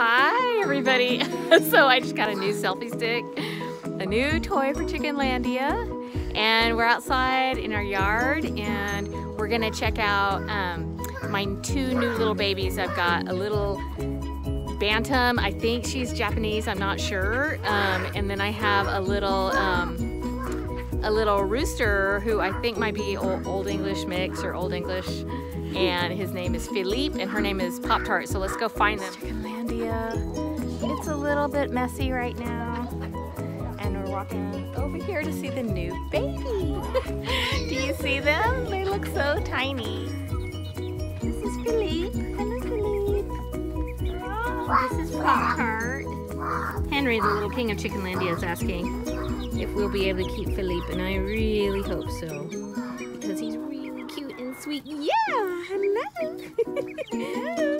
everybody. so I just got a new selfie stick, a new toy for Chickenlandia, and we're outside in our yard and we're gonna check out um, my two new little babies. I've got a little bantam. I think she's Japanese. I'm not sure. Um, and then I have a little um, a little rooster who I think might be old, old English mix or Old English. And his name is Philippe and her name is Poptart. So let's go find them. Chickenlandia. It's a little bit messy right now. And we're walking over here to see the new baby. Do you see them? They look so tiny. This is Philippe. Hello, Philippe. This is Poptart. Henry, the little king of Chickenlandia, is asking if we'll be able to keep Philippe, and I really hope so. Because he's really cute and sweet. Yeah! Hello! Hello!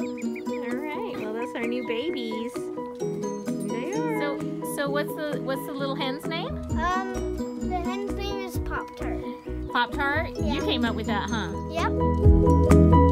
Alright, well that's our new babies. They are. So so what's the what's the little hen's name? Um, the hen's name is Poptart. Pop Tart? Yeah. You came up with that, huh? Yep.